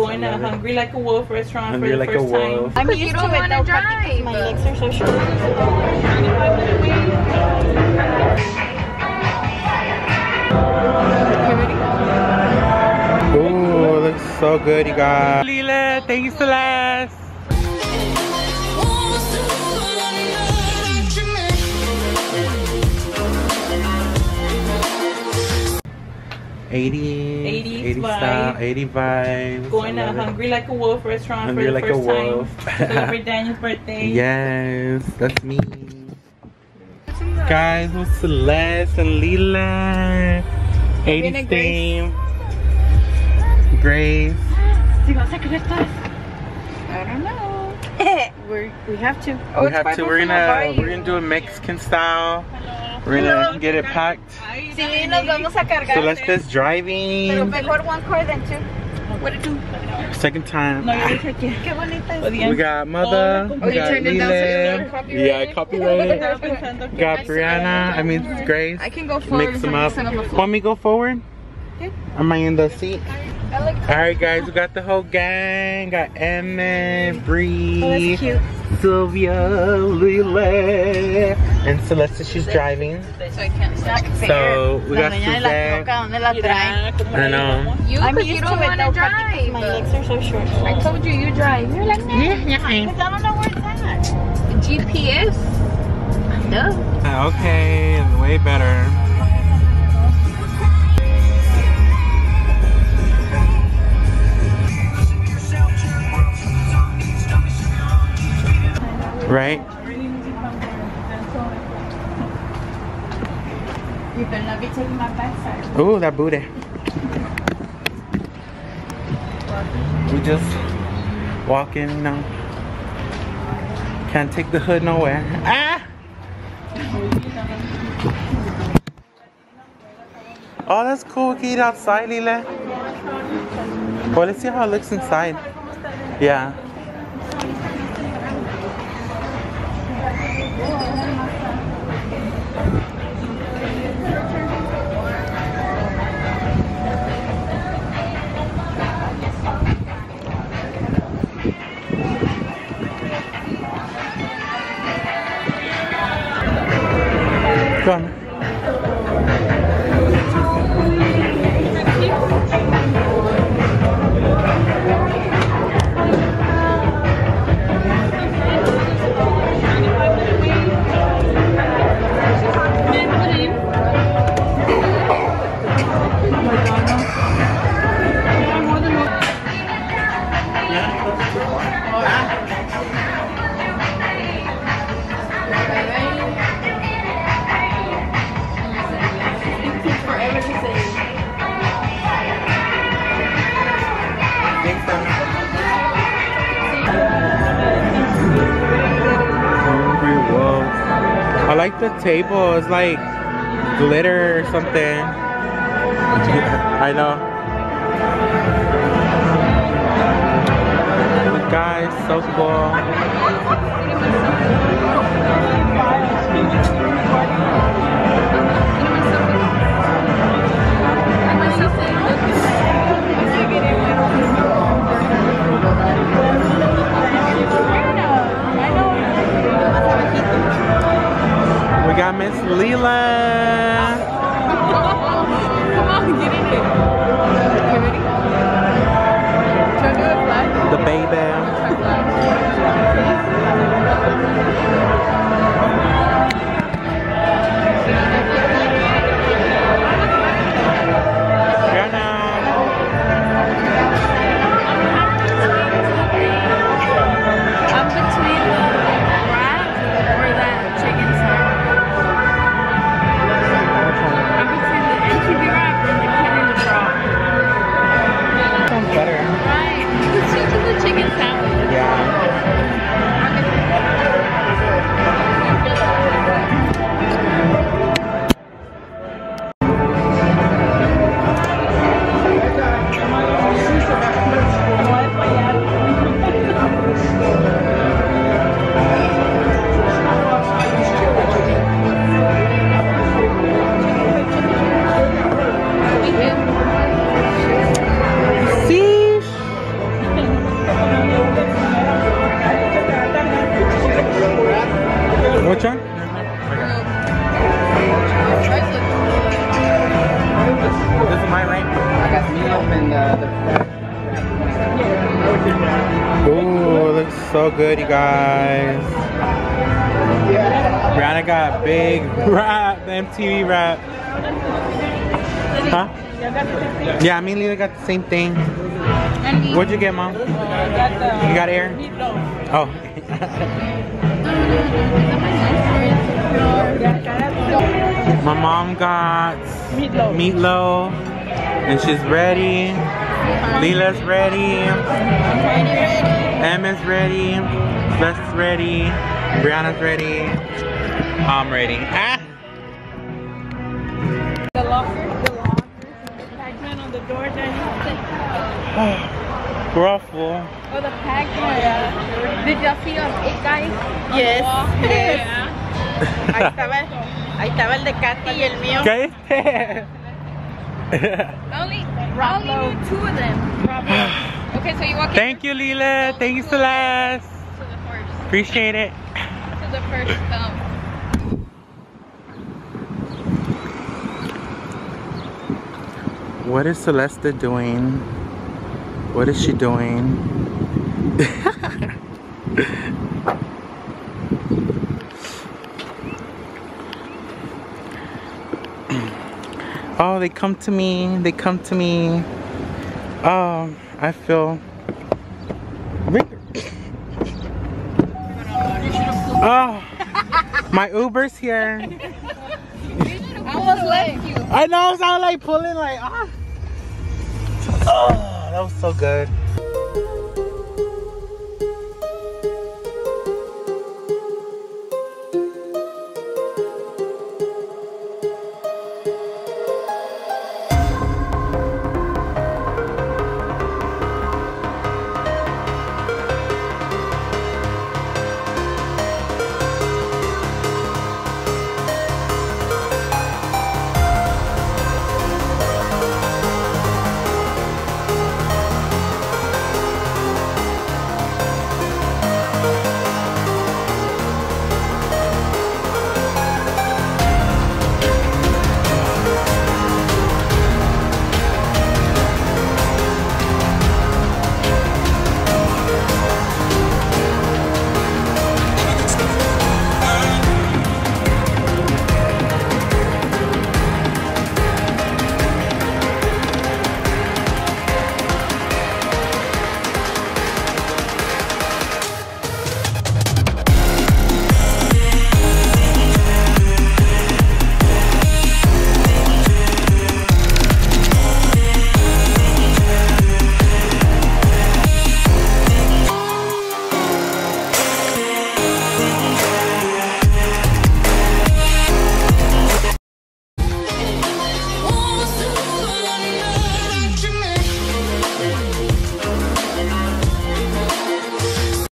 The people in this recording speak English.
Going to Hungry Like a Wolf restaurant Hungry for the Like a first Wolf. time. I'm used to it though, because my legs are so short. Ooh, looks so good, you guys. Lila, thank you, Celeste. Eighty, 80s 80 style, 80 vibes. Going I to love it. Hungry Like a Wolf restaurant Hungry for the Like a first Wolf. time. to Celebrate Daniel's birthday. Yes, that's me. Guys, with Celeste and Lila. 80s theme. Grace. I don't know. We're, we have to. Oh, we it's have five to. We're gonna we're gonna do a Mexican style. We're gonna get it packed. Sí, nos vamos a cargar. Celeste's Pero driving. mejor one car than two. What did you? Second time. No, yo dije que Qué bonita. We got mother. Oh, We got turned so Lila. copyright? Yeah, copyright. Estaba We got Brianna. I mean Grace. I can go forward. Mix them up. sit on the floor. Want me go forward? Am I in the seat? Like Alright guys, we got the whole gang. Got Emmett, Bree, Oh. Sylvia, Lila, and Celeste, she's driving. So I can't stop. So we got dueña de la Suzanne. troca, ¿dónde la traen? I know. You, I'm used you to don't it want to probably drive. My legs are so short. I told you you drive. You're like, nah. Yeah, yeah. Because I don't know where it's at. GPS. No. Ah, okay, way better. Right? You better not be taking my backside. Ooh, that booty. We just walking you now. Can't take the hood nowhere. Ah! Oh, that's cool. We can eat outside, Lila. Well, let's see how it looks inside. Yeah. Like the table. It's like glitter or something. I know. The guy's so cool. Got good, you guys. Brianna got big wrap, the MTV wrap. Huh? Yeah, me and Lila got the same thing. What'd you get, mom? You got air? Oh. My mom got Meatloaf. meatloaf, and she's ready. Lila's ready. Emma's ready. Celeste's ready. Brianna's ready. I'm ready. Ah! The locker. The locker. Pac-Man on the door, Daniel. We're all full. Oh, the pack. Did y'all see on It Guys? Yes. Yes. Ahí estaba, ahí estaba el de Katy y el mío. ¿Qué este? I only, I only knew two of them. Okay, so you walk in Thank you, Lila. Thank you, Celeste. to the first, Appreciate it. to the first, um, What is Celeste doing? What is she doing? oh, they come to me. They come to me. Oh, I feel. Oh, my Uber's here. I you. I know, so I was like pulling like ah. Oh, that was so good.